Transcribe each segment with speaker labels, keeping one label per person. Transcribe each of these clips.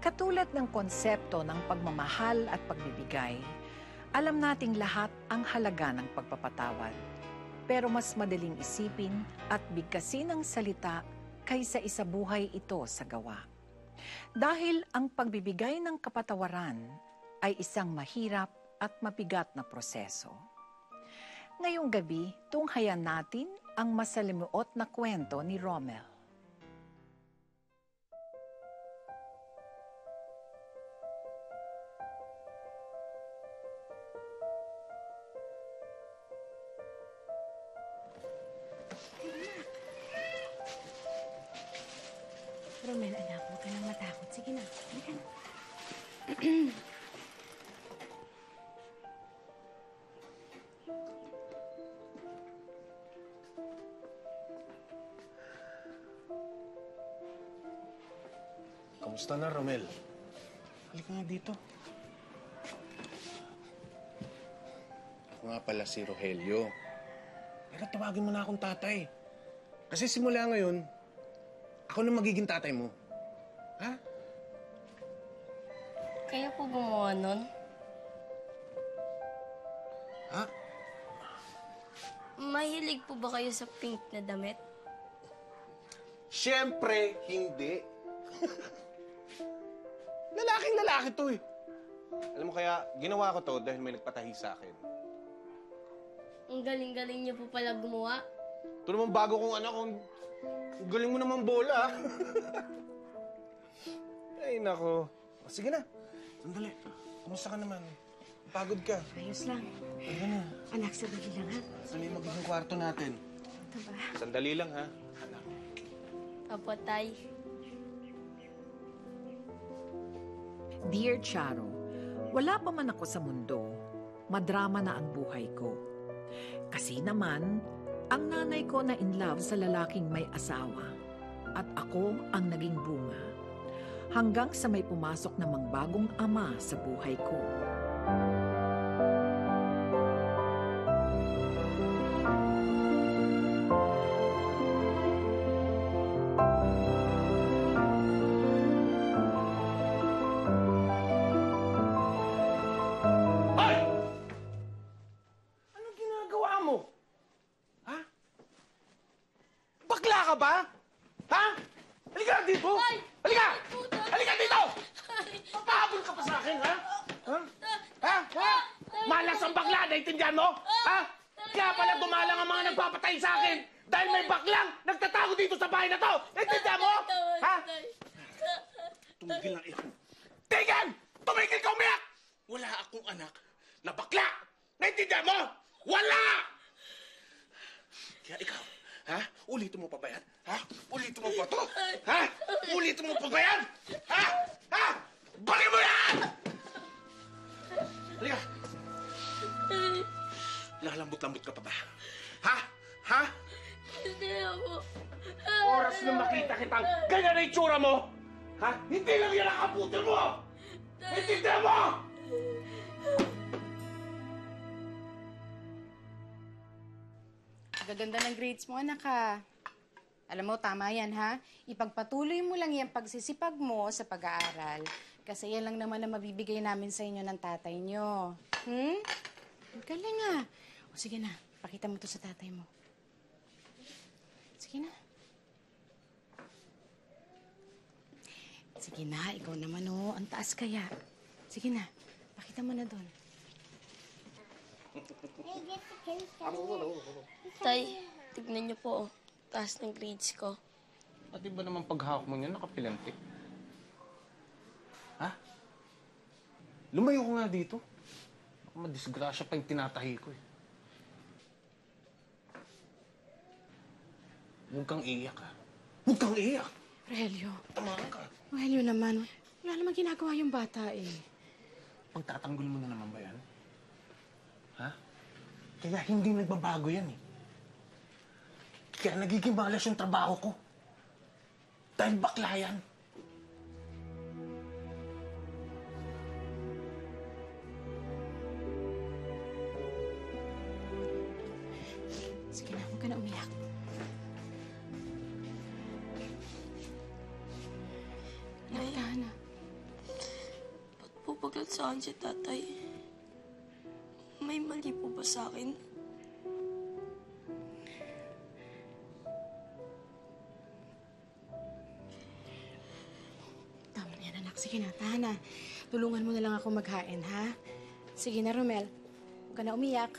Speaker 1: Katulad ng konsepto ng pagmamahal at pagbibigay, alam nating lahat ang halaga ng pagpapatawad. Pero mas madaling isipin at bigkasin ang salita kaysa isabuhay ito sa gawa. Dahil ang pagbibigay ng kapatawaran ay isang mahirap at mabigat na proseso. Ngayong gabi, tunghayan natin ang masalimuot na kwento ni Rommel.
Speaker 2: Kamusta na, Romel? Halika nga dito. Ako nga pala si Rogelio. Pero tawagin mo na akong tatay. Kasi simula ngayon, ako na magiging tatay mo. Ha?
Speaker 3: Kaya po gumawa nun?
Speaker 2: Ha?
Speaker 3: Mahilig po ba kayo sa pink na damit?
Speaker 2: Siyempre, hindi. Lalaking lalaki to eh. Alam mo kaya, ginawa ko to dahil may nagpatahi sa akin.
Speaker 3: Ang galing-galing niyo po pala gumawa.
Speaker 2: Ito naman bago kong anak, kung galing mo naman bola. ah. Ay, nako. Sige na. Sandali. Kumusta ka naman? Pagod ka.
Speaker 4: Ayos lang.
Speaker 2: Ano na?
Speaker 4: Anak, sandali lang, ha?
Speaker 2: Saan yung magiging kwarto natin?
Speaker 4: Ito ba?
Speaker 2: Sandali lang, ha?
Speaker 3: Opo, tay.
Speaker 1: Dear Charo, wala pa man ako sa mundo, madrama na ang buhay ko. Kasi naman, ang nanay ko na in love sa lalaking may asawa at ako ang naging bunga. Hanggang sa may pumasok namang bagong ama sa buhay ko.
Speaker 2: Lalambot-lambot ka pa ba? Ha? Ha?
Speaker 3: Hindi ako.
Speaker 2: Oras na makita kitang ganyan na itsura mo! Ha? Hindi lang yan ang kaputin mo! Naintindihan mo?
Speaker 4: Gaganda ng grades mo, anak, ha? Alam mo, tama yan, ha? Ipagpatuloy mo lang yung pagsisipag mo sa pag-aaral. Kasi yan lang naman ang mabibigay namin sa inyo ng tatay nyo. Hmm? Ang galing, ha? O, sige na. Pakita mo to sa tatay mo. Sige na. Sige na, ikaw naman, oh. Ang taas kaya. Sige na. Pakita mo na doon.
Speaker 3: Tay, tignan niyo po. oh. Taas ng grades ko.
Speaker 5: At di ba naman paghawak mo niyan, nakapilanti? Ha?
Speaker 2: Lumayo ko nga dito.
Speaker 5: Baka madisgrasya pa yung tinatahi ko eh.
Speaker 2: Huwag kang iiyak, ha? Huwag kang iiyak!
Speaker 4: Relyo.
Speaker 2: Tama ka.
Speaker 4: Relyo naman. Wala naman ginagawa yung bata, eh.
Speaker 2: Pagtatanggol mo na naman ba yan? Ha? Kaya hindi nagbabago yan eh. Kaya nagiging malas yung trabaho ko. Dahil bakla yan.
Speaker 6: Agad sa akin si tatay. May mali po ba sa akin?
Speaker 4: Tama na yan, anak. Sige na, tahan na. Tulungan mo na lang ako maghain, ha? Sige na, Romel. Huwag ka na umiyak.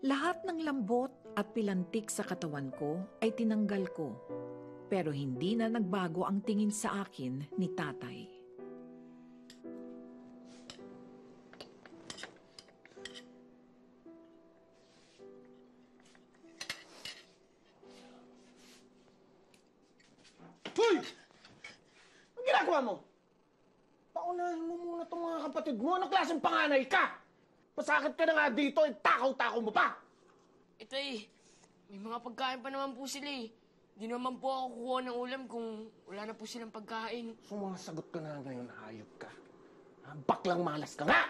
Speaker 1: Lahat ng lambot at pilantik sa katawan ko ay tinanggal ko. Pero hindi na nagbago ang tingin sa akin ni tatay.
Speaker 2: Kapatid mo. Anong klaseng panganay ka? Pasakit ka na nga dito, eh, takaw-takaw mo pa.
Speaker 6: Ito eh, may mga pagkain pa naman po sila eh. Di naman po ako kukuha ng ulam kung wala na po silang pagkain.
Speaker 2: So mga sagot ka na ngayon, hayop ka. Ha? Baklang malas ka nga!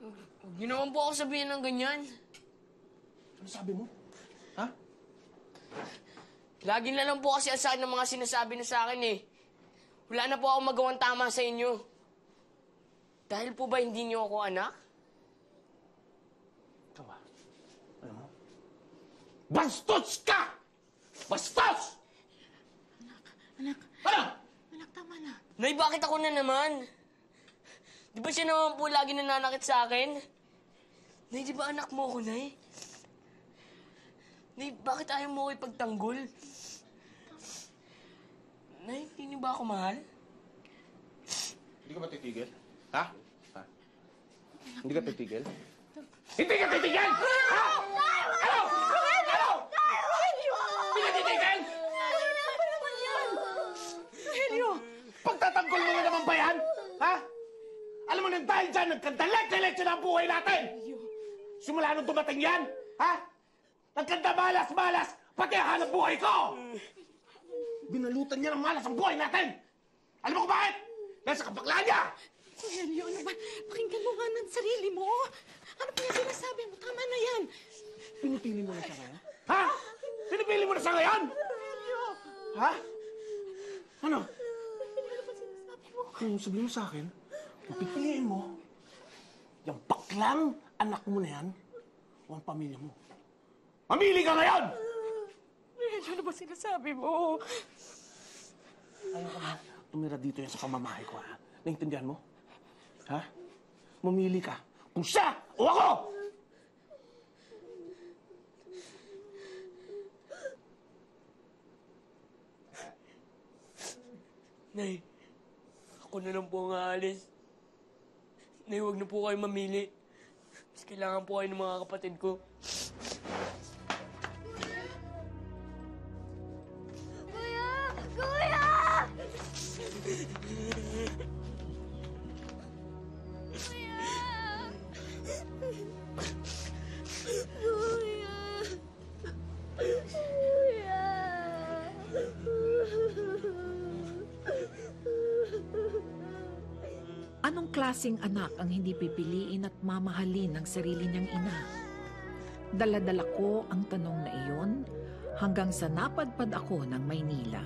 Speaker 6: Huwag niyo naman po ako sabihin ng ganyan.
Speaker 2: Ano sabi mo? Ha?
Speaker 6: Lagi na lang po kasi sakit ng mga sinasabi na sa akin eh. Wala na po ako magawang tama sa inyo. Dahil po ba hindi niyo ako anak?
Speaker 2: Ikaw ba? Ano mo? Bastos ka! Bastos!
Speaker 4: Anak,
Speaker 2: Ano?
Speaker 4: anak, tama na.
Speaker 6: Nay, bakit ako na naman? Di ba siya naman po lagi nananakit sa akin? Nay, di ba anak mo ako, Nay? Nay, bakit ayaw mo ko ipagtanggol? Nay, hindi niyo ba ako mahal?
Speaker 2: Hindi ka ba titigil? Ha? Hindi ka titigil? Hindi ka titigil! Ha? Ano? Ano? Hindi ka titigil?
Speaker 1: Helio!
Speaker 2: Pagtatanggol mo na naman ba yan? Ha? Alam mo nang dahil dyan, nagkandalet-diletso na ang buhay natin! Simula nung dumating yan, ha? Nagkanda malas-malas, pati ang hanap buhay ko! Binalutan niya ng malas ang buhay natin! Alam mo kung bakit? Dahil sa kapaklaan niya!
Speaker 4: Helio, ano ba? Pakinggan mo nga ng sarili mo. Ano pa yung sinasabi mo? Tama na yan.
Speaker 2: Pinipili mo na siya ngayon? Ha? Pinipili mo na siya ngayon? Ha? Ano? Kung sabihin mo sa akin, kung pipiliin mo, yung baklang anak mo na yan, o ang pamilya mo. Mamili ka ngayon!
Speaker 4: Helio, ano ba sinasabi mo?
Speaker 2: Ayaw ka na tumira dito yan sa pamamahay ko, ha? Naintindihan mo? Ha? Mamili ka kung siya o ako!
Speaker 6: Nay, ako na lang po ang aalis. Nay, huwag na po kayo mamili. Mas kailangan po kayo ng mga kapatid ko.
Speaker 1: Klasing anak ang hindi pipiliin at mamahalin ng sarili niyang ina? Daladala ko ang tanong na iyon hanggang sa napadpad ako ng Maynila.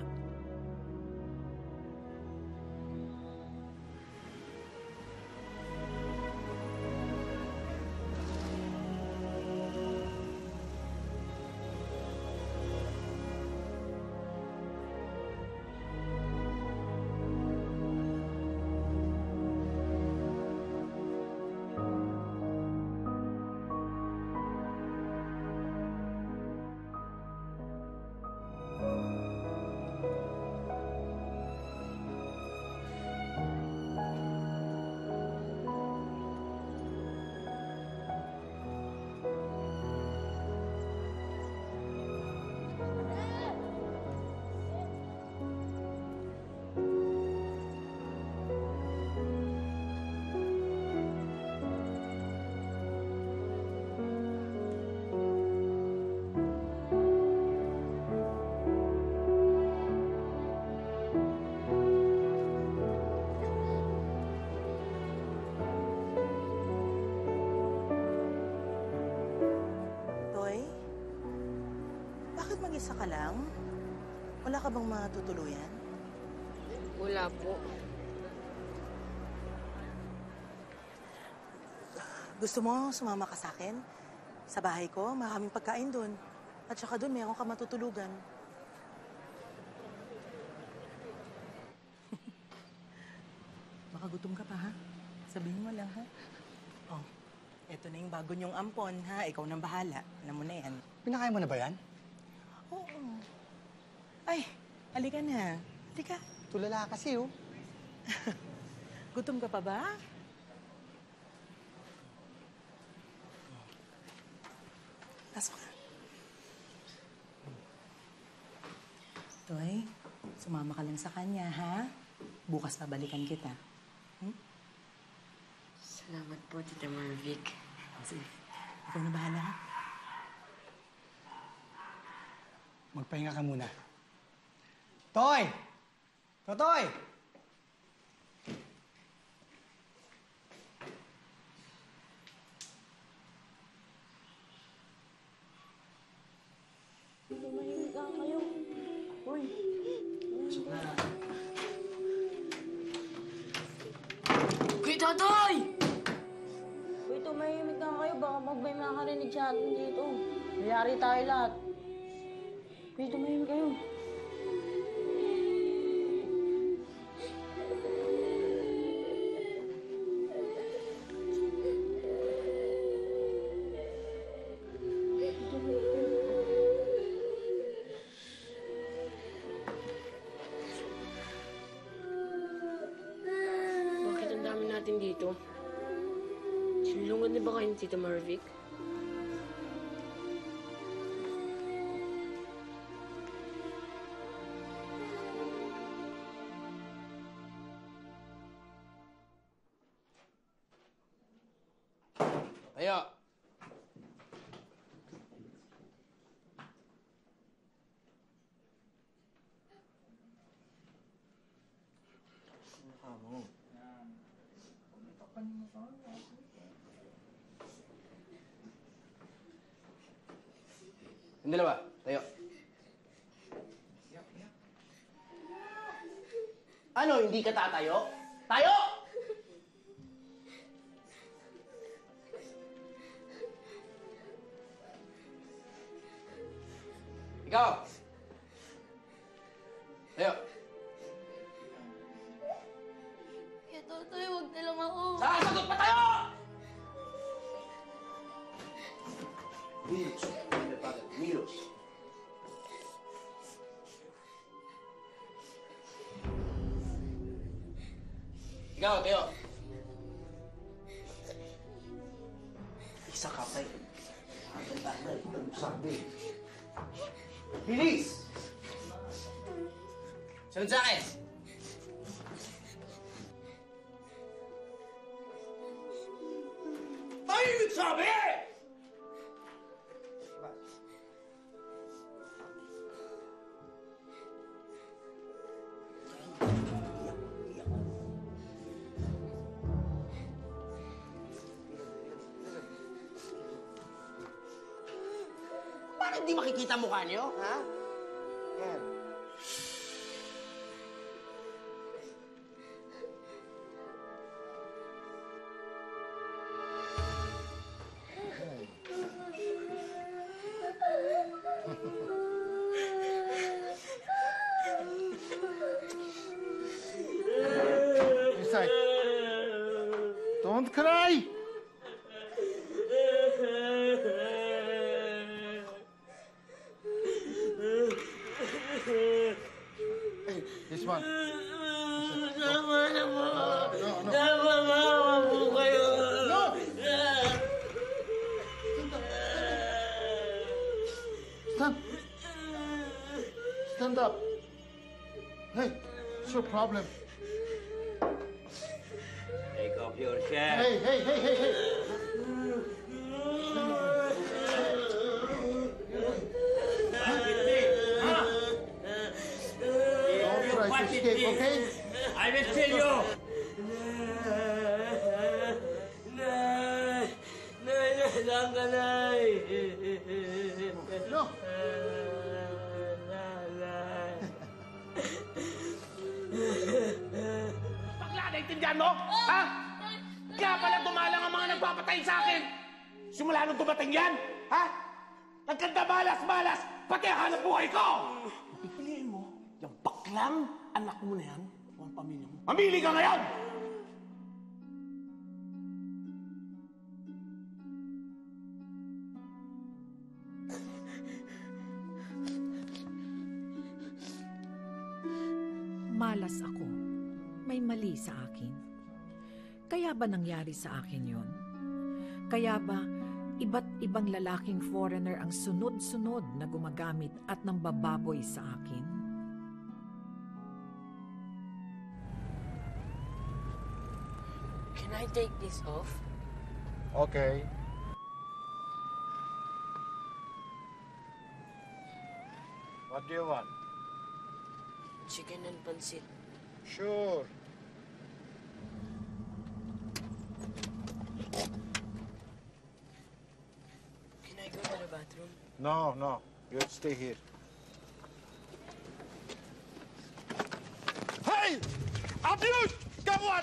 Speaker 7: Mag-isa ka lang? Wala ka bang matutuluyan?
Speaker 6: Wala po.
Speaker 7: Gusto mo sumama ka sa akin? Sa bahay ko, maraming pagkain doon. At saka doon, meron ka matutulugan. Baka gutom ka pa, ha? Sabihin mo lang, ha? Oh, eto na yung bago niyong ampon, ha? Ikaw nang bahala. Alam mo na yan.
Speaker 8: Pinakain mo na ba yan?
Speaker 7: Oo. Ay, halika na. Halika.
Speaker 8: Tulala kasi, oh.
Speaker 7: Gutom ka pa ba? Pasok ka. Toy, sumama ka lang sa kanya, ha? Bukas pabalikan kita.
Speaker 6: Salamat po, Tita Marvic.
Speaker 7: Sige, ikaw na bahala, ha?
Speaker 8: Magpahinga ka muna. Toy! Totoy!
Speaker 6: Kuya Totoy!
Speaker 9: Uy, tumahimik na kayo. Baka mag may makarinig sa atin dito. Mayari tayo lahat. Uy, tumahimik kayo.
Speaker 6: Bakit ang dami natin dito? Sinulungan na ba kayo ni Tita Marvic?
Speaker 5: Yung dalawa, tayo.
Speaker 2: Ano, hindi ka tatayo? Tayo! Sabi. Bilis!
Speaker 5: Sunod sa akin!
Speaker 2: Tahimik sabi!
Speaker 8: baño? ¿Ah? Problem?
Speaker 3: Take off your shirt.
Speaker 8: Hey, hey, hey, hey, hey. Don't try to escape, okay?
Speaker 3: I will kill you. Nay,
Speaker 8: No.
Speaker 2: Ha? Kaya pala dumalang ang mga nagpapatay sa akin! Simula nung dumating yan, ha? Nagkanda balas-balas, pati hanap buhay ko! Pipiliin mo, yung baklang anak mo na yan, o ang pamilya mo. Mamili ka ngayon!
Speaker 1: Ba nangyari sa akin yon? Kaya ba iba't ibang lalaking foreigner ang sunod-sunod na gumagamit at nang bababoy sa akin?
Speaker 6: Can I take this off?
Speaker 8: Okay. What do you want?
Speaker 6: Chicken and pancit.
Speaker 8: Sure. No, no. You have to stay here. Hey! Abuse! Come on!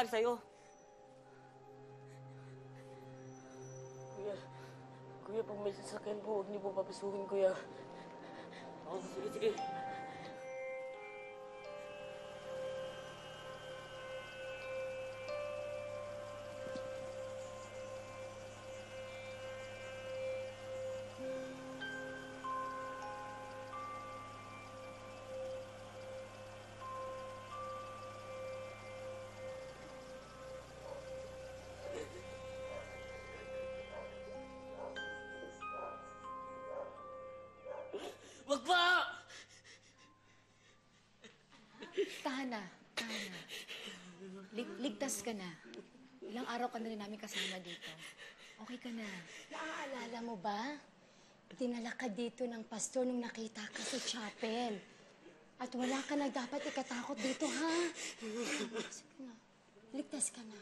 Speaker 10: Nangyari sa'yo?
Speaker 6: Kuya, kuya, pag may sasakyan po, huwag niyo po papasukin, kuya.
Speaker 10: Oo, sige, sige.
Speaker 6: Wag pa!
Speaker 11: Tahan na, tahan na. Lig- ligtas ka na. Ilang araw ka na rin namin kasama dito. Okay ka na.
Speaker 12: Naaalala mo ba? Dinala ka dito ng pastor nung nakita ka sa chapel. At wala ka na dapat ikatakot dito, ha? Sige na. Ligtas ka na.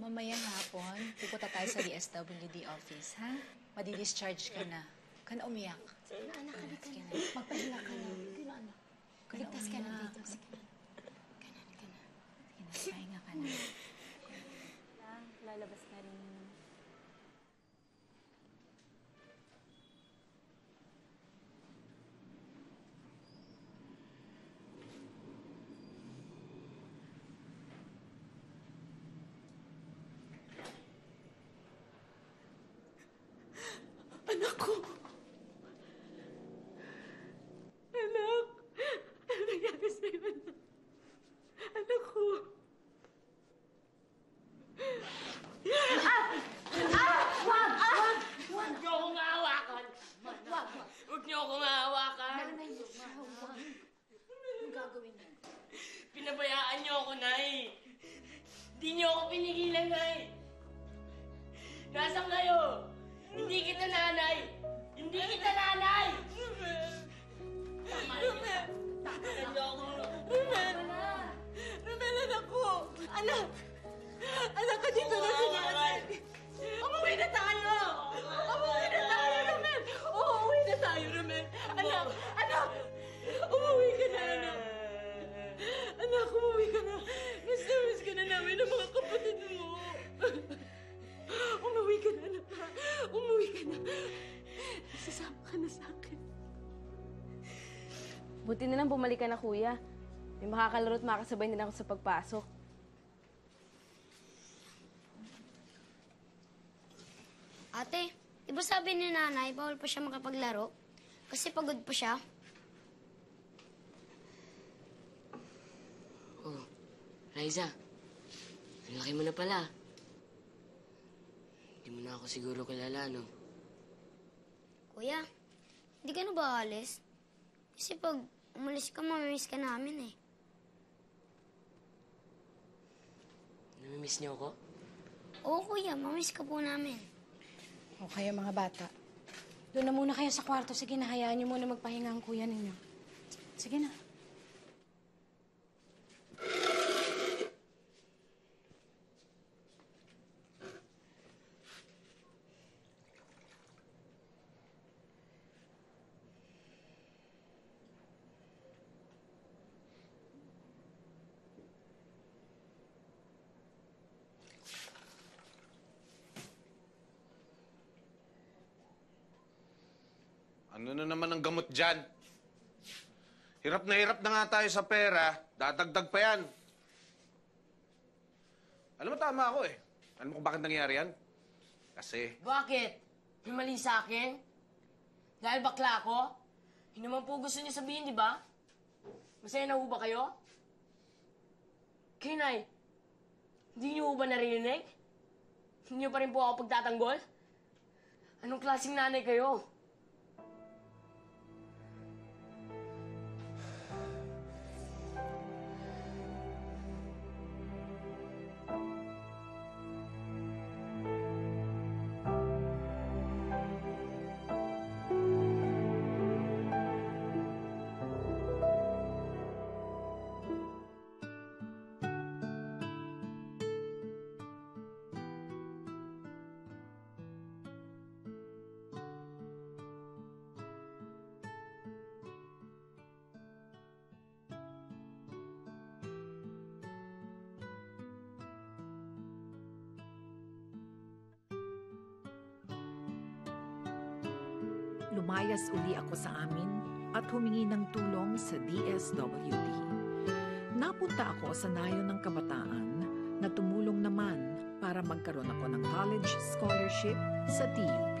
Speaker 11: Mamayang hapon, pupunta tayo sa DSWD office, ha? Madi-discharge ka na. Ka na umiyak.
Speaker 12: Sige na, anak, halika na. Magpahinga ka na. Sige na, anak. Ligtas ka na dito. Sige na. Halika na.
Speaker 11: Sige na, pahinga ka na.
Speaker 12: Lalabas
Speaker 4: ng mga kapatid mo! Umuwi ka na, anak! ha? Umuwi ka na! Sasama ka na sa akin.
Speaker 13: Buti na lang bumalik ka na, kuya.
Speaker 9: May makakalaro at makasabay din ako sa pagpasok.
Speaker 14: Ate, di ba sabi ni nanay, bawal pa siya makapaglaro? Kasi pagod pa siya.
Speaker 6: Oh, Liza. Ang laki mo na pala. Hindi mo na ako siguro kilala, no?
Speaker 14: Kuya, hindi ka na ba alis? Kasi pag umalis ka, mamimiss ka namin eh.
Speaker 6: Namimiss niyo ako?
Speaker 14: Oo, kuya, mamimiss ka po namin.
Speaker 4: O kaya mga bata, doon na muna kayo sa kwarto. Sige na, hayaan niyo muna magpahinga ang kuya ninyo. Sige na.
Speaker 2: Ano na dyan? Hirap na hirap na nga tayo sa pera, dadagdag pa yan. Alam mo, tama ako eh. Alam mo kung bakit nangyari yan? Kasi,
Speaker 6: Bakit? Mali sa akin? Dahil bakla ako? Hindi naman po gusto niyo sabihin, di ba? Masaya na ho ba kayo? Kinay, hindi niyo ba naririnig? Hindi niyo pa rin po ako pagtatanggol? Anong klaseng nanay kayo?
Speaker 1: Lumayas uli ako sa amin at humingi ng tulong sa DSWD. Napunta ako sa nayon ng kabataan na tumulong naman para magkaroon ako ng college scholarship sa TUP.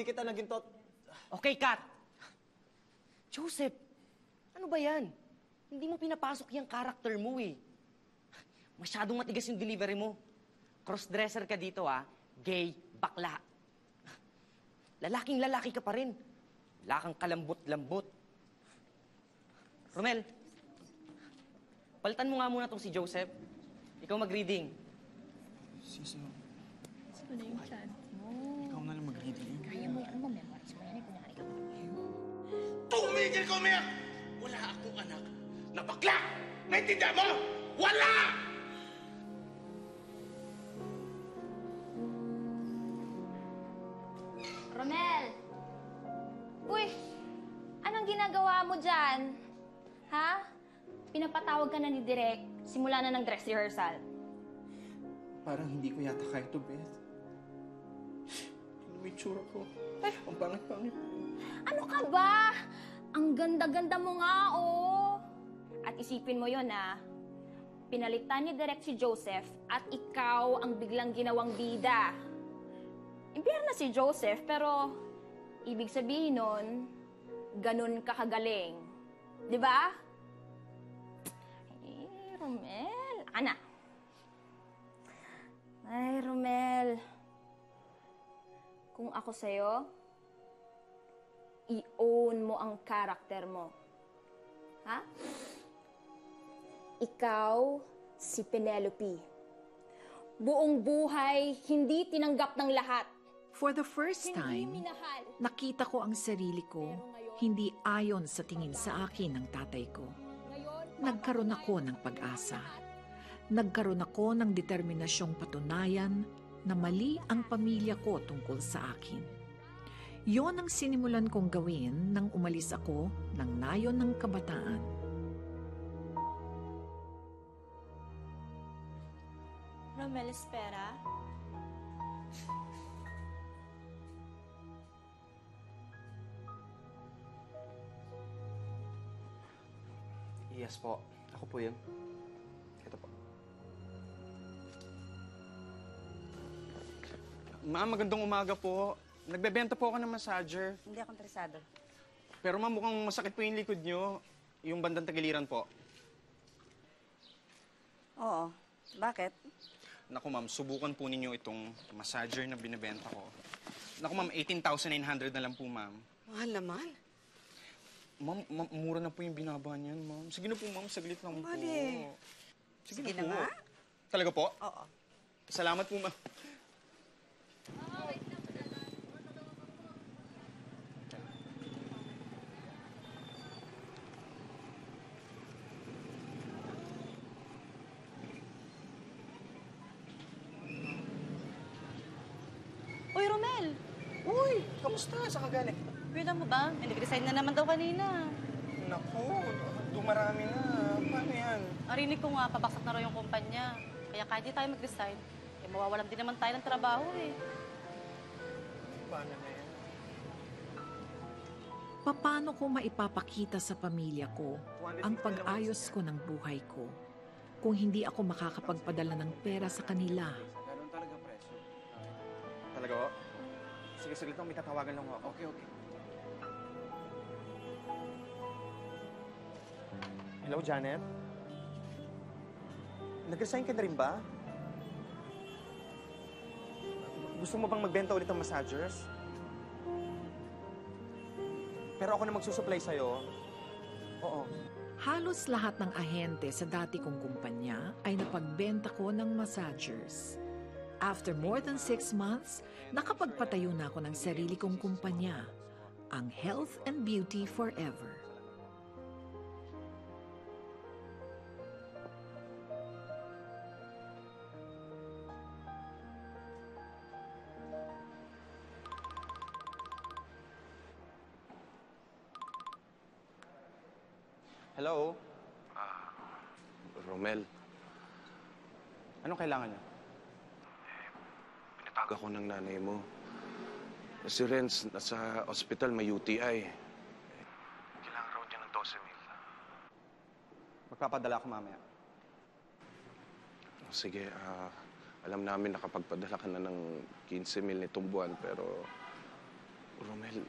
Speaker 15: Hindi kita naging tot...
Speaker 16: Okay, Kat. Joseph, ano ba yan? Hindi mo pinapasok yung character mo eh. Masyadong matigas yung delivery mo. Crossdresser ka dito ah. Gay, bakla. Lalaking lalaki ka pa rin. Wala kang kalambot-lambot. Romel, palitan mo nga muna tong si Joseph. Ikaw mag-reading.
Speaker 15: Sis, no.
Speaker 9: Ano na yung chance
Speaker 2: tumigil ka umiyak! Wala akong anak na bakla! Naintindihan mo? Wala!
Speaker 17: Romel! Uy! Anong ginagawa mo dyan? Ha? Pinapatawag ka na ni Direk. Simula na ng dress rehearsal.
Speaker 15: Parang hindi ko yata kaya to, Beth. Ano may tsura ko? Ang pangit-pangit.
Speaker 17: Ano ka ba? Ang ganda-ganda mo nga, oh! At isipin mo yon ah. Pinalitan ni Direk si Joseph at ikaw ang biglang ginawang bida. Impyerno na si Joseph, pero ibig sabihin nun, ganun ka kagaling. Di ba? Eh, Romel. Ana. Ay, Romel. Kung ako sa'yo, i-own mo ang karakter mo. Ha? Ikaw, si Penelope. Buong buhay, hindi tinanggap ng lahat.
Speaker 1: For the first time, nakita ko ang sarili ko hindi ayon sa tingin sa akin ng tatay ko. Nagkaroon ako ng pag-asa. Nagkaroon ako ng determinasyong patunayan na mali ang pamilya ko tungkol sa akin. Yon ang sinimulan kong gawin nang umalis ako ng nayon ng kabataan.
Speaker 17: Romel Espera?
Speaker 15: Yes po. Ako po yun. Ito po. Ma'am, magandang umaga po. Nagbebenta po ako ng massager.
Speaker 10: Hindi ako interesado.
Speaker 15: Pero ma'am, mukhang masakit po yung likod nyo. Yung bandang tagiliran po.
Speaker 10: Oo. Bakit?
Speaker 15: Naku ma'am, subukan po ninyo itong massager na binibenta ko. Naku ma'am, 18,900 na lang po ma'am.
Speaker 10: Mahal naman.
Speaker 15: Ma'am, ma'am, mura na po yung binaba niyan, ma'am. Sige na po, ma'am. Saglit lang po.
Speaker 10: Bali.
Speaker 15: Sige,
Speaker 10: Sige
Speaker 15: na,
Speaker 10: na
Speaker 15: po.
Speaker 10: nga.
Speaker 15: Talaga po?
Speaker 10: Oo.
Speaker 15: Salamat po, ma'am.
Speaker 10: Uy, Romel!
Speaker 15: Uy, kamusta? Saan ka galing?
Speaker 10: Pwede mo ba? May nag-resign na naman daw kanina.
Speaker 15: Naku, dumarami na. Paano yan?
Speaker 10: Narinig ko nga, pabaksak na raw yung kumpanya. Kaya kahit di tayo mag-resign, eh mawawalan din naman tayo ng trabaho eh.
Speaker 15: Paano na yan?
Speaker 1: Paano ko maipapakita sa pamilya ko ang pag-ayos ko ng buhay ko kung hindi ako makakapagpadala ng pera sa kanila?
Speaker 15: Ganun talaga presyo. Talaga po? Sige, saglit lang. May tatawagan lang ako. Okay, okay. Hello, Janet? Nag-resign ka na rin ba? Gusto mo bang magbenta ulit ng massagers? Pero ako na magsusupply sa'yo. Oo.
Speaker 1: Halos lahat ng ahente sa dati kong kumpanya ay napagbenta ko ng massagers. After more than six months, nakapagpatayo na ako ng sarili kong kumpanya, ang Health and Beauty Forever.
Speaker 15: Hello?
Speaker 2: Romel,
Speaker 15: Anong kailangan niyo?
Speaker 2: Ako ng nanay mo. Si Renz, nasa ospital, may UTI. Kailangan raw niya ng 12 mil.
Speaker 15: Magpapadala ako mamaya.
Speaker 2: Sige, ah, alam namin nakapagpadala ka na ng 15 mil nitong buwan, pero... Romel,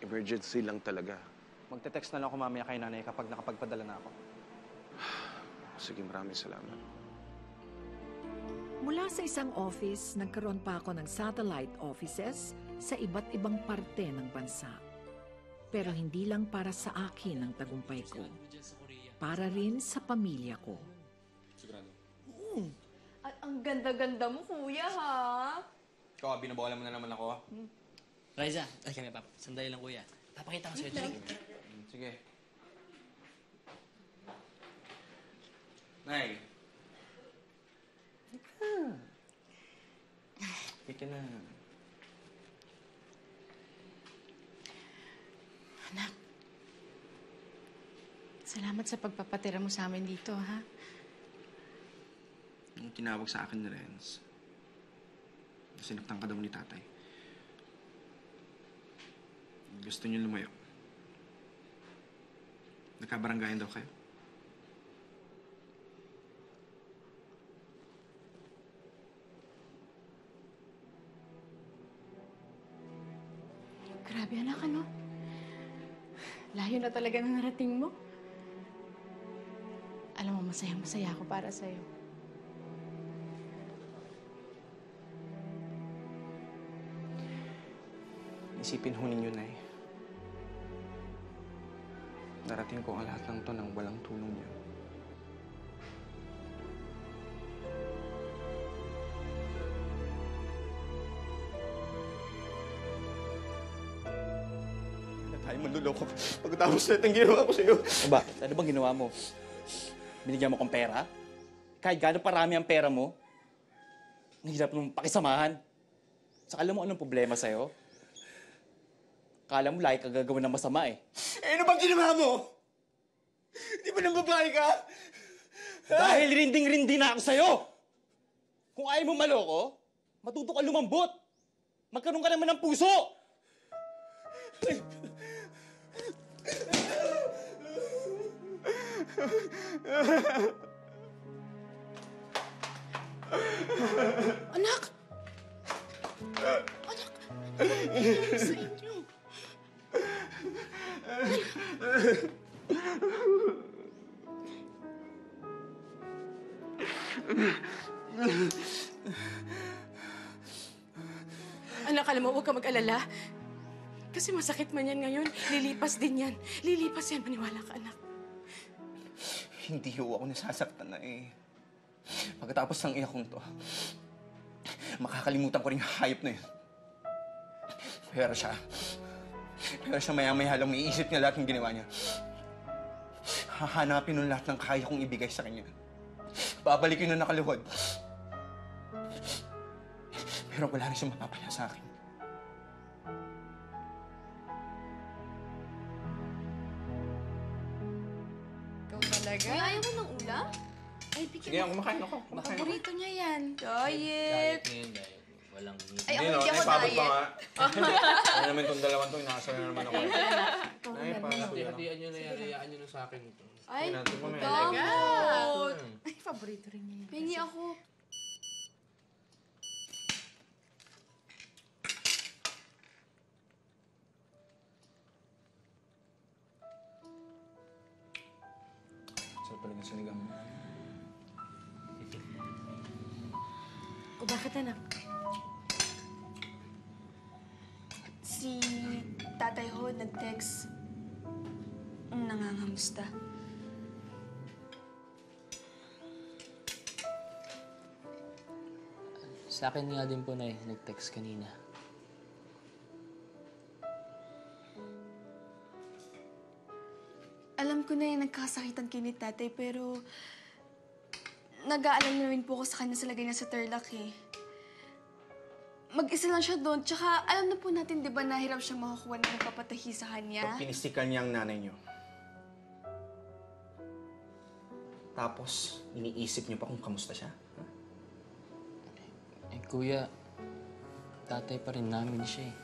Speaker 2: emergency lang talaga.
Speaker 15: Magte-text na lang ako mamaya kay nanay kapag nakapagpadala na ako.
Speaker 2: Sige, maraming salamat.
Speaker 1: Mula sa isang office, nagkaroon pa ako ng satellite offices sa iba't ibang parte ng bansa. Pero hindi lang para sa akin ang tagumpay ko. Para rin sa pamilya ko.
Speaker 9: At ang ganda-ganda mo, kuya, ha?
Speaker 15: Ikaw, binabawalan mo na naman ako.
Speaker 5: Liza, ay kami, pap. Sandali lang, kuya. Papakita ko sa'yo. Dali.
Speaker 15: Sige. Nay. Halika na.
Speaker 4: Anak, salamat sa pagpapatira mo sa amin dito, ha?
Speaker 15: Yung tinawag sa akin ni Renz, sinaktan ka daw ni tatay. Gusto niyo lumayo. Nagkabaranggayan daw kayo.
Speaker 4: Grabe, anak, ano? Layo na talaga ng narating mo. Alam mo, masaya-masaya ako para sa'yo.
Speaker 15: Isipin ho ninyo, Nay. Narating ko ang lahat ng to ng walang tulong niyo. Tayo manluloko pagkatapos na itong ginawa ko sa'yo.
Speaker 18: Aba, ano bang ginawa mo? Binigyan mo kong pera? Kahit gano'ng parami ang pera mo, nahirap mong pakisamahan. Saka alam mo anong problema sa'yo? Kala mo lagi ka gagawin ng masama eh.
Speaker 15: Eh, ano bang ginawa mo? Di ba nang babae ka?
Speaker 18: Dahil rinding-rindi na ako sa'yo! Kung ayaw mo maloko, matuto ka lumambot. Magkaroon ka naman ng puso.
Speaker 4: Anak! Anak! Ano sa inyo? Anak, alam mo, huwag ka mag-alala. Kasi masakit man yan ngayon, lilipas din yan. Lilipas yan, maniwala ka, anak.
Speaker 15: Hindi ho ako nasasaktan na eh. Pagkatapos ng iyak kong to, makakalimutan ko rin hayop na yun. Pero siya, pero siya maya-maya lang may isip niya lahat ng ginawa niya. Hahanapin nun lahat ng kaya kong ibigay sa kanya. Babalikin na nakaluhod. Pero wala na siyang mapapala sa akin.
Speaker 4: Talaga?
Speaker 19: Kuya, ayaw mo ng ulam?
Speaker 4: Ay, bigyan
Speaker 15: Sige, kumakain ako. Kumakain ako.
Speaker 4: Paborito niya yan.
Speaker 20: Diet ngayon walang meat.
Speaker 4: Ay, ako
Speaker 15: Hindi, no?
Speaker 4: hindi ako
Speaker 15: Naipabot
Speaker 4: diet.
Speaker 15: pa nga. Ano naman itong dalawang to, inakasal na naman ako. Ay, para
Speaker 5: Hati-hatian nyo na yan. Hayaan nyo na sa akin ito.
Speaker 4: Ay,
Speaker 15: Tingnan natin mamaya.
Speaker 4: talaga.
Speaker 15: Hmm.
Speaker 4: Ay, paborito rin niya yan.
Speaker 19: Pengi ako.
Speaker 4: Bakit anak?
Speaker 19: Si tatay ho nag-text. Nangangamusta.
Speaker 20: Sa akin nga din po na nag-text kanina.
Speaker 19: Alam ko na yung nagkasakitan kay ni tatay, pero... Nag-aalala na rin po ako sa kanya sa lagay niya sa Tarlac eh. Mag-isa lang siya doon, tsaka alam na po natin, di ba, nahirap siya makakuha ng papatahi sa kanya.
Speaker 15: Pag pinistikan niya ang nanay niyo. Tapos, iniisip niyo pa kung kamusta siya.
Speaker 20: Eh, kuya, tatay pa rin namin siya eh.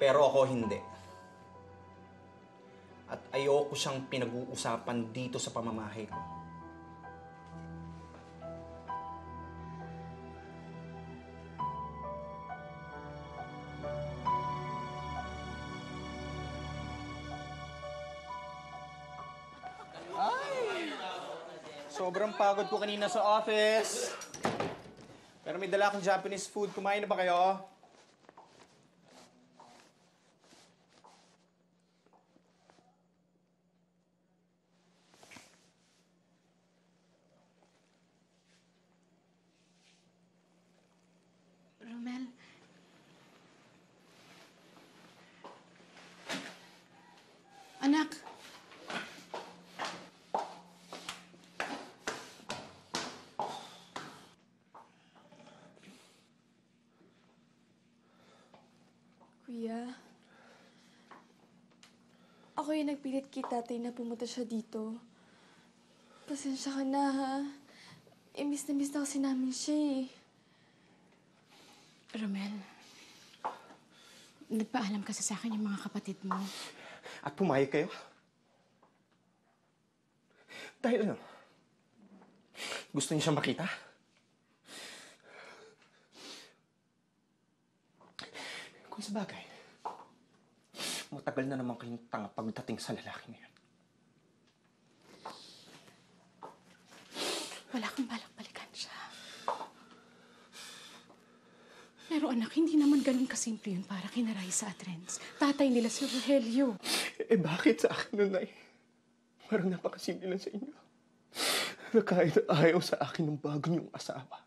Speaker 15: Pero ako hindi. At ayoko siyang pinag-uusapan dito sa pamamahay ko. Sobrang pagod ko kanina sa office. Pero may dala akong Japanese food. Kumain na ba kayo?
Speaker 4: Romel. Anak.
Speaker 19: Kuya, nagpilit kay tatay na pumunta siya dito. Pasensya ka na, ha? Eh, miss na miss na kasi namin siya, eh.
Speaker 4: Romel. Nagpaalam kasi sa akin yung mga kapatid mo.
Speaker 15: At pumayag kayo? Dahil ano? Gusto niyo siyang makita? Kung sa bagay, matagal na naman kayong tanga pagdating sa lalaki na yan.
Speaker 4: Wala kang balak balikan siya. Pero anak, hindi naman ganun kasimple yun para kina Raisa at Renz. Tatay nila si Rogelio.
Speaker 15: Eh bakit sa akin nun, Nay? Parang napakasimple lang sa inyo. Na kahit ayaw sa akin ng bago niyong asawa.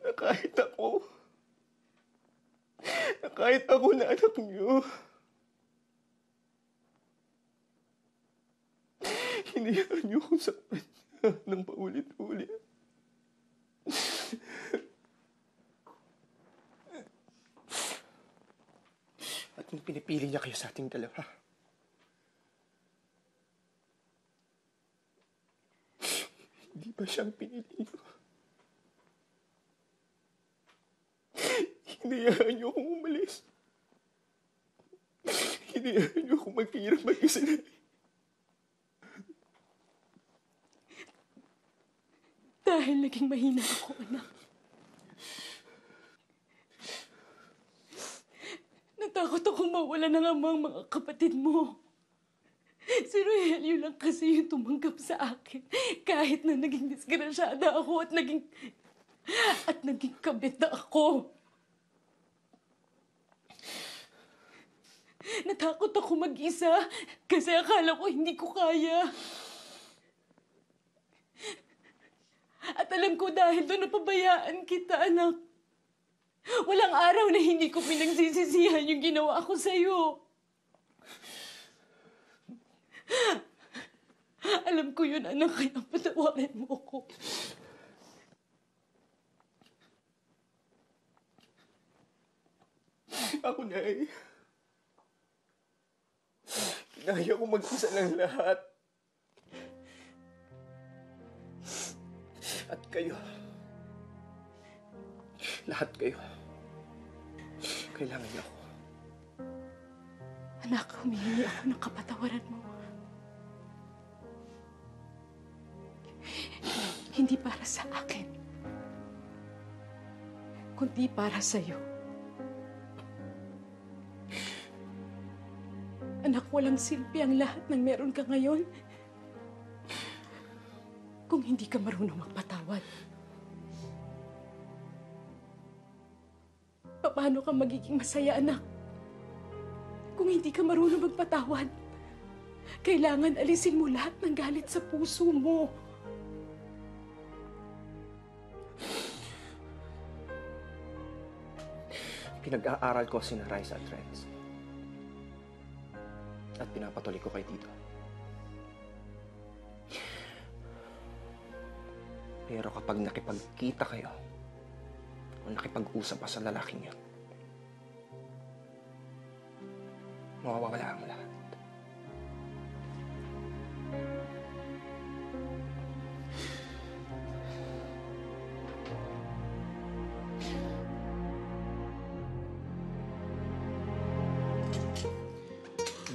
Speaker 15: Na kahit ako, na kahit ako na anak niyo, hinayaan niyo akong saktan niya ng paulit-ulit. At yung pinipili niya kayo sa ating dalawa.
Speaker 21: Hindi ba siyang pinili niyo? Hinayaan niyo akong umalis. Hinayaan niyo akong maghirap mag-isa na.
Speaker 4: Dahil naging mahina ako, anak. Natakot akong mawala ng amang mga kapatid mo. Si Rogelio lang kasi yung tumanggap sa akin. Kahit na naging disgrasyada ako at naging... at naging kabit na ako. Natakot ako mag-isa kasi akala ko hindi ko kaya. At alam ko dahil doon napabayaan kita, anak. Walang araw na hindi ko pinagsisisihan yung ginawa ko sa'yo. Alam ko yun, anak, kaya patawarin mo ko.
Speaker 21: Ako na eh. Kinaya ko mag-isa ng lahat. At kayo. Lahat kayo. Kailangan niyo ako.
Speaker 4: Anak, humihingi ako ng kapatawaran mo. Hindi para sa akin, kundi para sa'yo. Anak, walang silbi ang lahat ng meron ka ngayon kung hindi ka marunong magpatawad. Paano ka magiging masaya, anak? Kung hindi ka marunong magpatawad, kailangan alisin mo lahat ng galit sa puso mo.
Speaker 21: Pinag-aaral ko si at Renz. At pinapatuloy ko kay Tito. Pero kapag nakipagkita kayo, o nakipag-usap pa sa lalaking yun, mawawala ang lahat.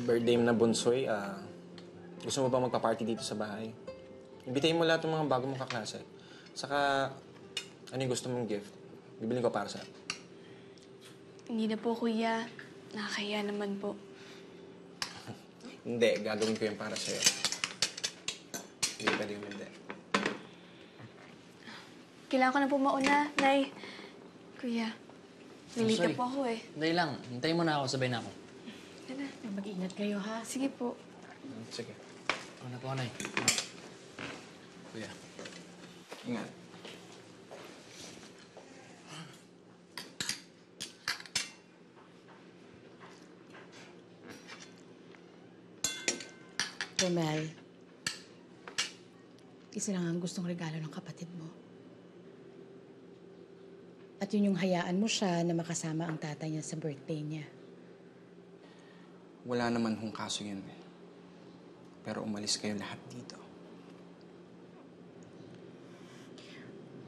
Speaker 21: Birthday mo na bunsoy, ah, gusto mo ba magpa-party dito sa bahay? Imbitahin mo lahat ng mga bago mong kaklase. Saka, ano yung gusto mong gift? Bibiling ko para sa'yo.
Speaker 19: Hindi na po, kuya. Nakakaya naman po.
Speaker 21: Hindi, gagawin ko yan para sa'yo. Hindi pwede yung hindi.
Speaker 19: Kailangan ko na po mauna, Nay. Kuya, nalita
Speaker 20: sorry.
Speaker 19: po ako eh.
Speaker 20: Dahil lang, hintayin mo na ako, sabay na ako.
Speaker 19: Tara.
Speaker 4: Mag-ingat kayo, ha?
Speaker 19: Sige po.
Speaker 21: Sige.
Speaker 20: Ako na po, Nay. Kuya.
Speaker 21: Ingat.
Speaker 22: Romel, isa lang ang gustong regalo ng kapatid mo. At yun yung hayaan mo siya na makasama ang tatay niya sa birthday niya.
Speaker 21: Wala naman hong kaso yun. Pero umalis kayo lahat dito.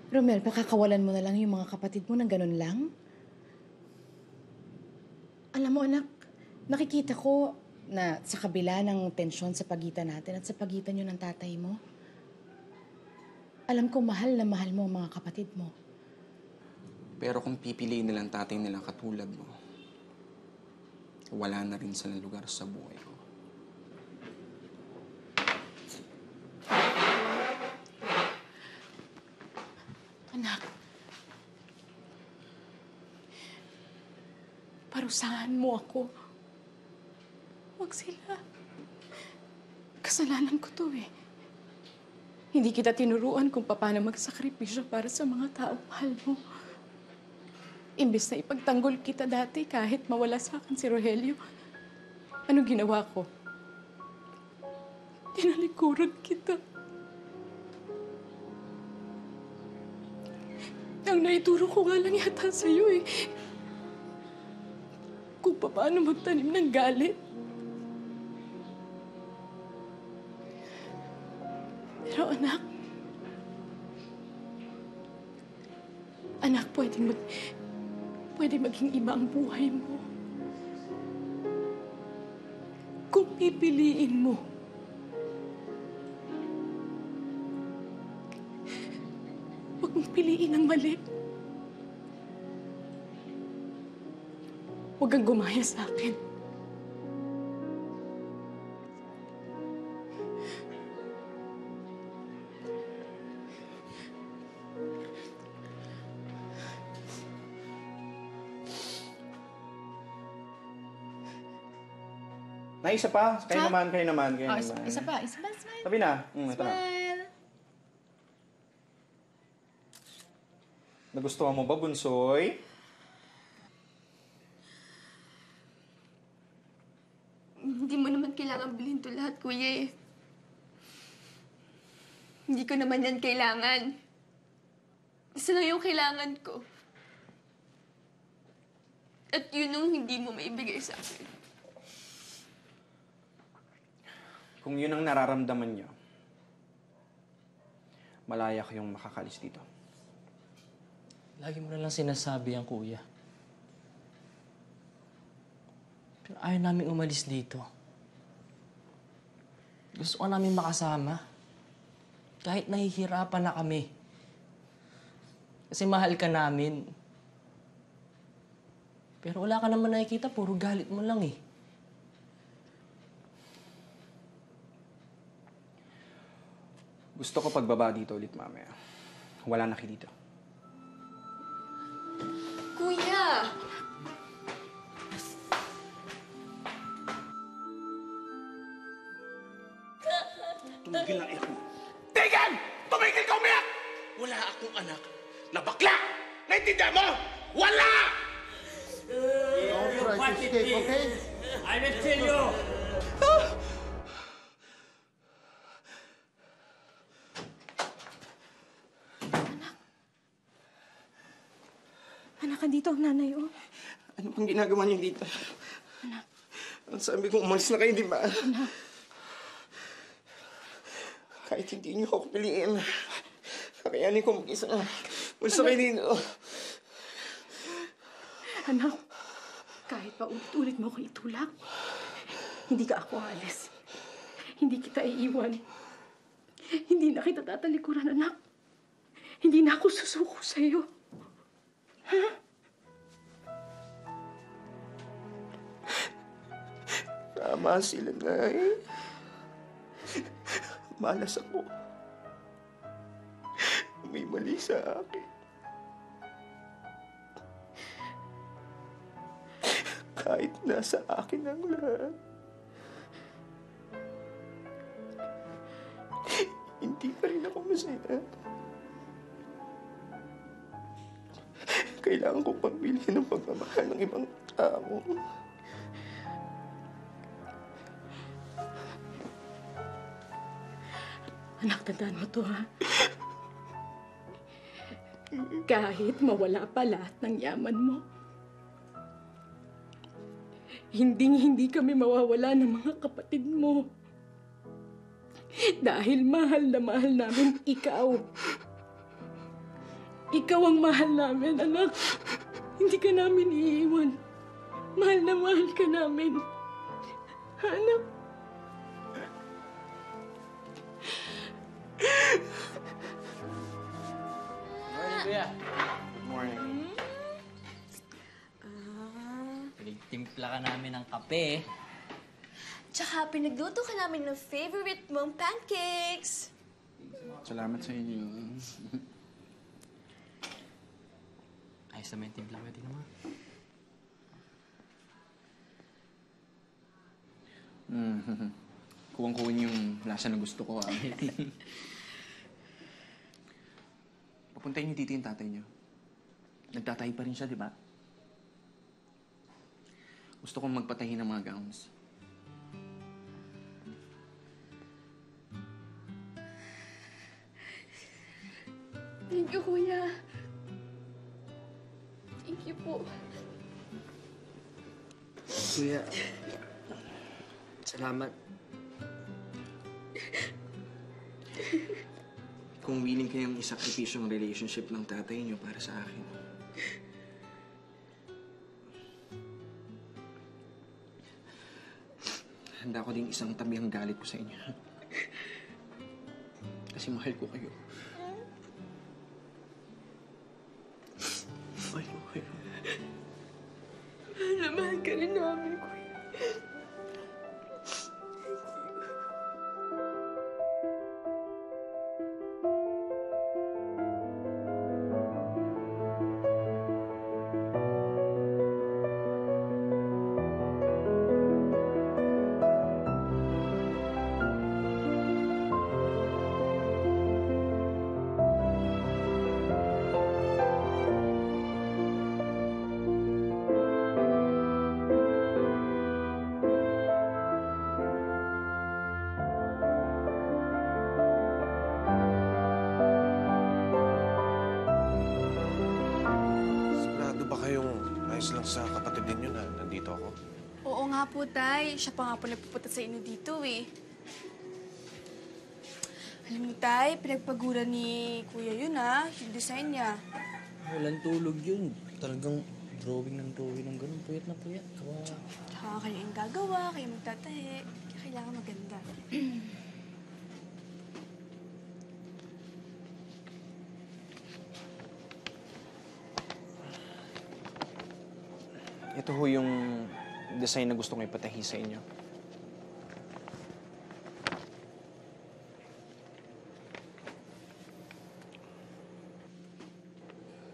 Speaker 22: Romel, pakakawalan mo na lang yung mga kapatid mo ng ganun lang? Alam mo, anak, nakikita ko na sa kabila ng tensyon sa pagitan natin at sa pagitan yun ng tatay mo, alam ko mahal na mahal mo ang mga kapatid mo.
Speaker 21: Pero kung pipiliin nilang tatay nilang katulad mo, wala na rin silang lugar sa buhay ko.
Speaker 4: Anak, parusahan mo ako. Huwag sila. Kasalanan ko to eh. Hindi kita tinuruan kung paano magsakripisyo para sa mga taong mahal mo. Imbis na ipagtanggol kita dati kahit mawala sa akin si Rogelio, ano ginawa ko? Tinalikuran kita. Ang naituro ko nga lang yata sa'yo eh. Kung paano magtanim ng galit. Pero anak, anak, pwedeng mag... Pwede maging iba ang buhay mo. Kung pipiliin mo. Huwag mong piliin ang mali. Huwag kang gumaya sa akin.
Speaker 23: Na isa pa. Kayo
Speaker 15: Ha?
Speaker 23: naman, kayo naman, kayo
Speaker 15: Oh,
Speaker 23: naman.
Speaker 15: isa, isa pa, isa pa, smile.
Speaker 23: Tabi na. Mm, ito na.
Speaker 15: Smile.
Speaker 23: Nagustuhan mo ba, Bunsoy?
Speaker 4: Hindi mo naman kailangan bilhin to lahat, kuya eh. Hindi ko naman yan kailangan. Isa lang yung kailangan ko. At yun yung hindi mo maibigay sa akin.
Speaker 23: Kung yun ang nararamdaman niyo, malaya kayong makakalis dito.
Speaker 20: Lagi mo na lang sinasabi ang kuya. Pero ayaw namin umalis dito. Gusto ka namin makasama. Kahit nahihirapan na kami. Kasi mahal ka namin. Pero wala ka naman nakikita, puro galit mo lang eh.
Speaker 23: Gusto ko pagbaba dito ulit mamaya. Wala na kayo dito.
Speaker 4: Kuya!
Speaker 2: Tumigil na iyak mo. Tigil! Tumigil ka umiyak! Wala akong anak na bakla! Naintindihan mo? Wala!
Speaker 8: Don't try to escape, okay?
Speaker 24: I will tell you.
Speaker 4: Anak, andito ang nanay, oh.
Speaker 23: Ano pang ginagawa niyo dito? Ang sabi ko, umalis na kayo, di ba? Kahit hindi niyo ako piliin, kakayanin ko mag-isa. Umalis na kayo dito.
Speaker 4: Anak, kahit pa ulit-ulit mo ako itulak, hindi ka ako alis. Hindi kita iiwan. Hindi na kita tatalikuran, anak. Hindi na ako susuko sa'yo. Ha?
Speaker 23: Tama sila, Nay. Malas ako. May mali sa akin. Kahit nasa akin ang lahat. Hindi pa rin ako masaya. Kailangan ko pang bilhin ng pagmamahal ng ibang tao.
Speaker 4: Anak, tandaan mo to, ha? Kahit mawala pa lahat ng yaman mo, hinding-hindi kami mawawala ng mga kapatid mo. Dahil mahal na mahal namin ikaw. Ikaw ang mahal namin, anak. Hindi ka namin iiwan. Mahal na mahal ka namin. Anak.
Speaker 20: Morning, kuya.
Speaker 23: Good morning.
Speaker 20: Pinagtimpla ka namin ng kape.
Speaker 19: Tsaka pinagluto ka namin ng favorite mong pancakes.
Speaker 23: Salamat sa inyo.
Speaker 20: Ayos naman yung timpla mo. Tingnan mo.
Speaker 23: Mm. Kuwang-kuwan yung lasa na gusto ko, ah. Papuntayin niyo dito yung tatay niyo. Nagtatahi pa rin siya, di ba? Gusto kong magpatahi ng mga gowns.
Speaker 4: Thank you, Kuya. Thank you po.
Speaker 20: Kuya, salamat.
Speaker 23: Kung willing kayong isakripisyo ang relationship ng tatay niyo para sa akin,
Speaker 15: handa ko din isang tabi ang galit ko sa inyo. Kasi mahal ko kayo.
Speaker 19: Po, Tay. Siya pa nga po nagpupunta sa inyo dito eh. Alam mo, Tay, pinagpagura ni Kuya yun ah, yung design niya.
Speaker 5: Walang tulog yun. Talagang drawing ng drawing ng ganun. Puyat na puyat. Kawa.
Speaker 19: Tsaka kayo yung gagawa, kayo magtatahi. Kaya kailangan maganda.
Speaker 15: Ito ho yung design na gusto kong ipatahi sa inyo.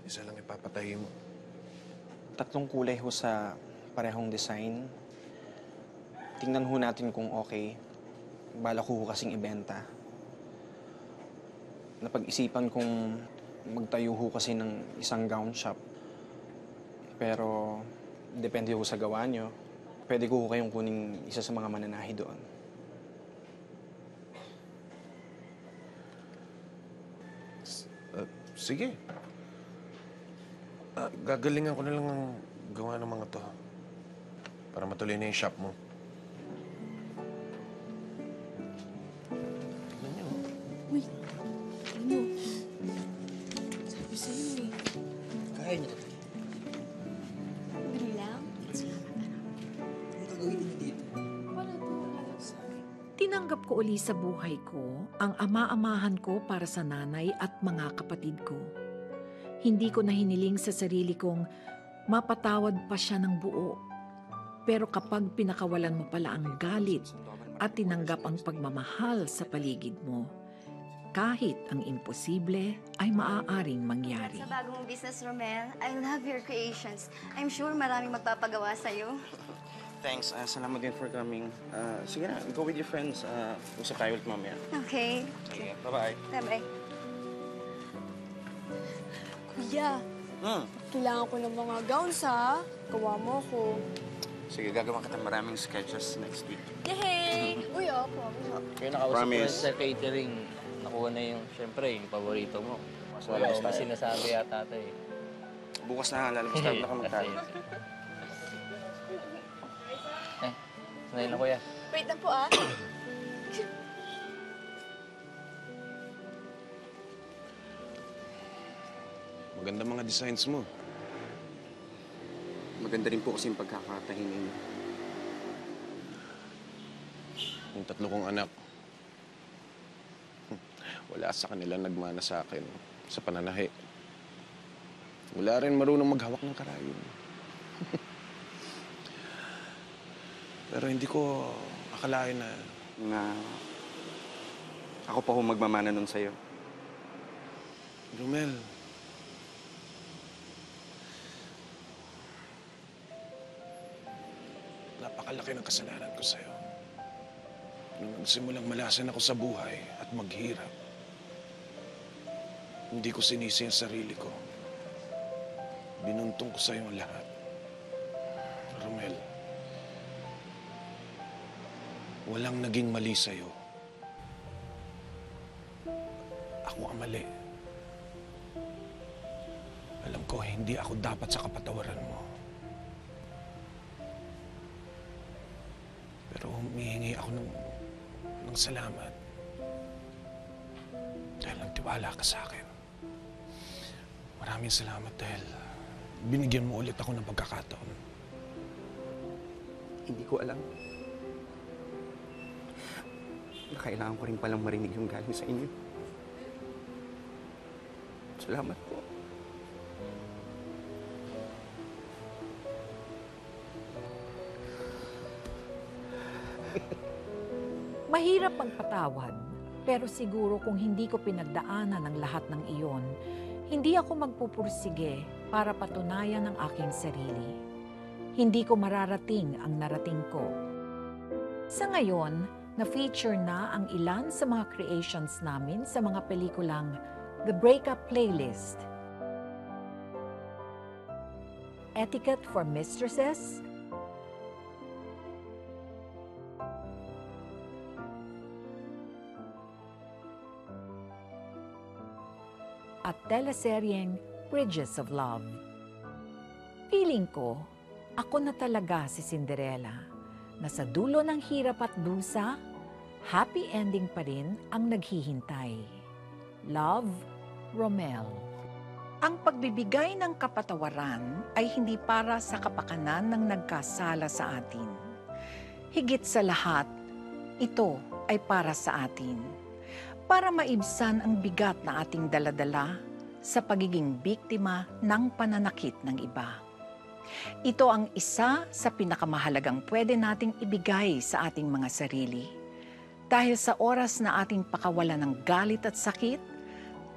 Speaker 2: Isa lang ipapatahi mo.
Speaker 15: Tatlong kulay ho sa parehong design. Tingnan ho natin kung okay. Bala ko ho kasing ibenta. Napag-isipan kong magtayo ho kasi ng isang gown shop. Pero depende ho sa gawa nyo. Pwede ko kayong kuning isa sa mga mananahi doon.
Speaker 2: Uh, sige. Ah, gagalingan ko na lang ang gawa ng mga to. Para matuloy na yung shop mo.
Speaker 19: Uy,
Speaker 1: Tinanggap ko uli sa buhay ko ang ama-amahan ko para sa nanay at mga kapatid ko. Hindi ko na hiniling sa sarili kong mapatawad pa siya ng buo. Pero kapag pinakawalan mo pala ang galit at tinanggap ang pagmamahal sa paligid mo, kahit ang imposible ay maaaring mangyari.
Speaker 25: Sa bagong business, Romel, I love your creations. I'm sure maraming magpapagawa sa'yo.
Speaker 15: Thanks. Uh, salamat din for coming. Uh, sige na, go with your friends. Uh, usap tayo ulit mamaya.
Speaker 25: Okay.
Speaker 15: Sige, bye-bye.
Speaker 25: Bye-bye.
Speaker 19: Kuya,
Speaker 15: Hmm.
Speaker 19: kailangan ko ng mga gowns ha. Gawa mo ko.
Speaker 15: Sige, gagawa kita maraming sketches next week.
Speaker 19: Yay! Uy, opo.
Speaker 5: Kaya nakausap ko
Speaker 15: Promise.
Speaker 5: sa catering. Nakuha na yung, syempre, yung paborito mo. Wala
Speaker 15: Lalabas
Speaker 5: ko
Speaker 15: tayo.
Speaker 5: sinasabi yata ito eh.
Speaker 15: Bukas na, lalabas tayo na kami tayo.
Speaker 5: Sanayin na kuya.
Speaker 19: Wait lang po ah.
Speaker 2: Maganda mga designs mo.
Speaker 15: Maganda rin po kasi yung pagkakatahin ninyo.
Speaker 2: Yung tatlo kong anak. Wala sa kanila nagmana sa akin sa pananahi. Wala rin marunong maghawak ng karayon. Pero hindi ko akalain na
Speaker 15: Na ako pa ho magmamana nun sa'yo.
Speaker 2: Romel, napakalaki ng kasalanan ko sa'yo. Nung nagsimulang malasan ako sa buhay at maghirap, hindi ko sinisi ang sarili ko. Binuntong ko sa'yo ang lahat. Romel, walang naging mali sa'yo. Ako ang mali. Alam ko, hindi ako dapat sa kapatawaran mo. Pero humihingi ako ng, ng salamat. Dahil nagtiwala ka sa akin. Maraming salamat dahil binigyan mo ulit ako ng pagkakataon.
Speaker 15: Hindi ko alam.
Speaker 21: Na kailangan ko rin palang marinig yung galing sa inyo. Salamat po.
Speaker 1: Mahirap magpatawad, pero siguro kung hindi ko pinagdaanan ang lahat ng iyon, hindi ako magpupursige para patunayan ang aking sarili. Hindi ko mararating ang narating ko. Sa ngayon, na-feature na ang ilan sa mga creations namin sa mga pelikulang The Breakup Playlist, Etiquette for Mistresses, at teleseryeng Bridges of Love. Feeling ko, ako na talaga si Cinderella, na sa dulo ng hirap at dusa, happy ending pa rin ang naghihintay. Love, Romel. Ang pagbibigay ng kapatawaran ay hindi para sa kapakanan ng nagkasala sa atin. Higit sa lahat, ito ay para sa atin para maibsan ang bigat na ating daladala sa pagiging biktima ng pananakit ng iba. Ito ang isa sa pinakamahalagang pwede nating ibigay sa ating mga sarili. Dahil sa oras na ating pakawalan ng galit at sakit,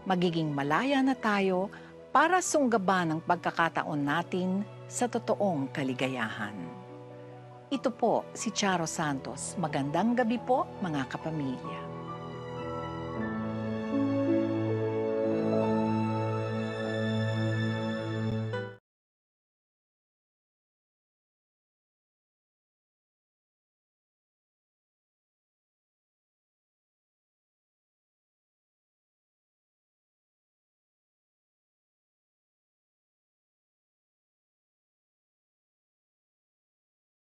Speaker 1: magiging malaya na tayo para sunggaban ang pagkakataon natin sa totoong kaligayahan. Ito po si Charo Santos. Magandang gabi po mga kapamilya.